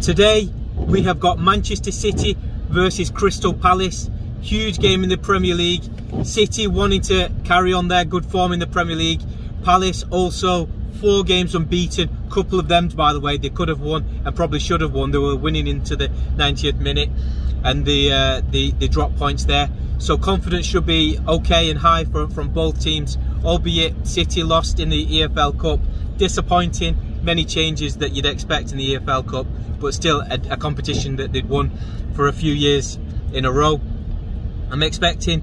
Today we have got Manchester City versus Crystal Palace. Huge game in the Premier League. City wanting to carry on their good form in the Premier League. Palace also four games unbeaten. Couple of them, by the way, they could have won and probably should have won. They were winning into the 90th minute, and the uh, the they dropped points there. So confidence should be okay and high from from both teams. Albeit City lost in the EFL Cup, disappointing. Many changes that you'd expect in the EFL Cup, but still a, a competition that they'd won for a few years in a row. I'm expecting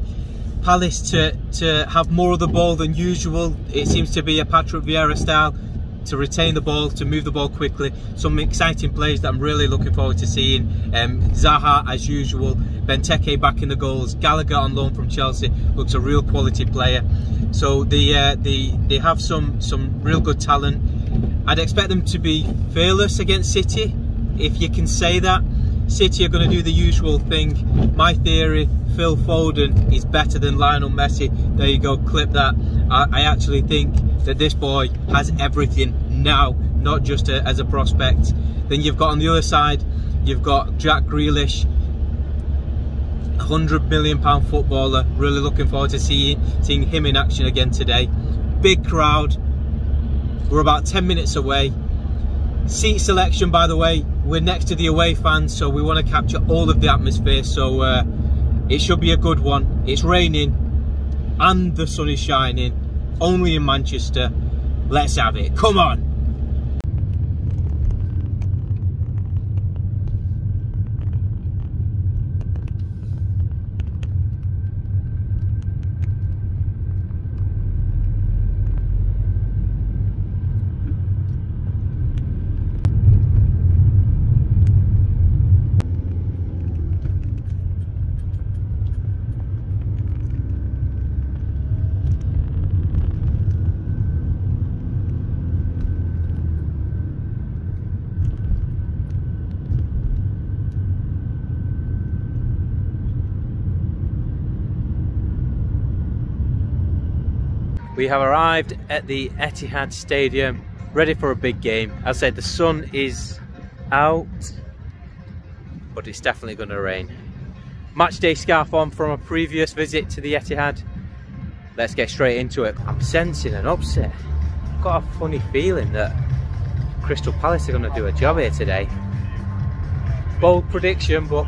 Palace to, to have more of the ball than usual. It seems to be a Patrick Vieira style to retain the ball, to move the ball quickly. Some exciting plays that I'm really looking forward to seeing. Um, Zaha, as usual, Benteke back in the goals. Gallagher on loan from Chelsea looks a real quality player. So they uh, they they have some some real good talent. I'd expect them to be fearless against City, if you can say that. City are going to do the usual thing. My theory, Phil Foden is better than Lionel Messi. There you go, clip that. I, I actually think that this boy has everything now, not just a, as a prospect. Then you've got on the other side, you've got Jack Grealish, hundred million pound footballer. Really looking forward to seeing seeing him in action again today. Big crowd. We're about 10 minutes away. Seat selection, by the way, we're next to the away fans, so we want to capture all of the atmosphere. So uh, it should be a good one. It's raining and the sun is shining. Only in Manchester. Let's have it. Come on. We have arrived at the Etihad Stadium, ready for a big game. As I said, the sun is out, but it's definitely going to rain. Match day scarf on from a previous visit to the Etihad. Let's get straight into it. I'm sensing an upset. I've got a funny feeling that Crystal Palace are going to do a job here today. Bold prediction, but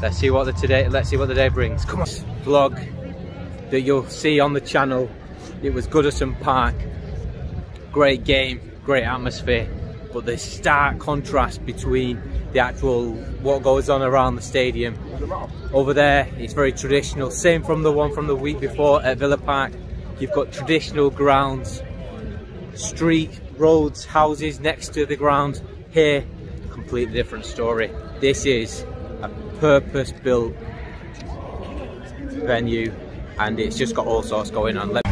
let's see what the today. Let's see what the day brings. Come on, vlog that you'll see on the channel. It was Goodison Park. Great game, great atmosphere, but the stark contrast between the actual what goes on around the stadium. Over there, it's very traditional. Same from the one from the week before at Villa Park. You've got traditional grounds, street, roads, houses next to the ground. Here, completely different story. This is a purpose-built venue and it's just got all sorts going on.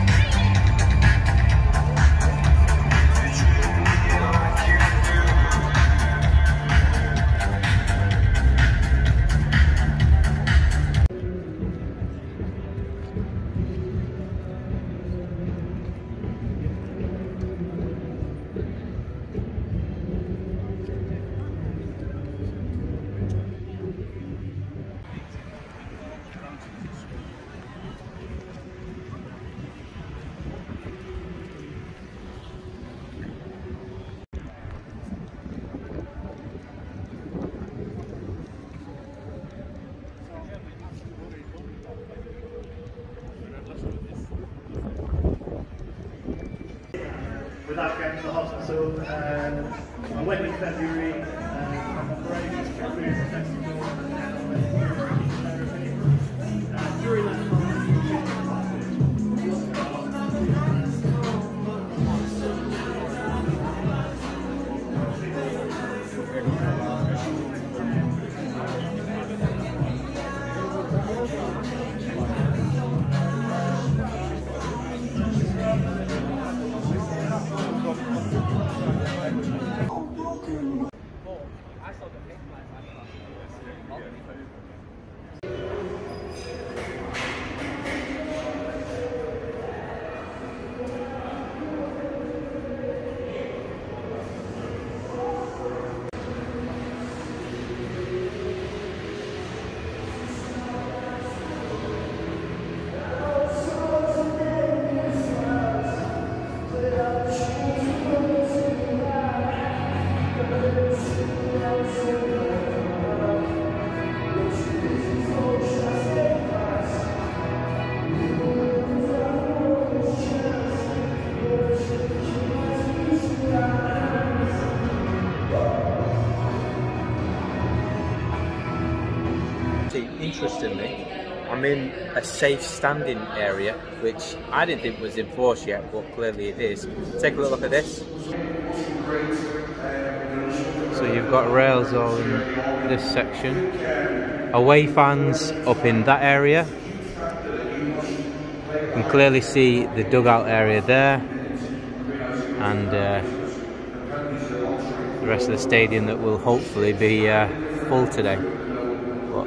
Without going to the hospital. Um, I went in February, um, and then I went through therapy. interestingly, I'm in a safe standing area, which I didn't think was enforced yet, but clearly it is. Take a look at this. So you've got rails all in this section. Away fans up in that area. You can clearly see the dugout area there. And uh, the rest of the stadium that will hopefully be uh, full today. But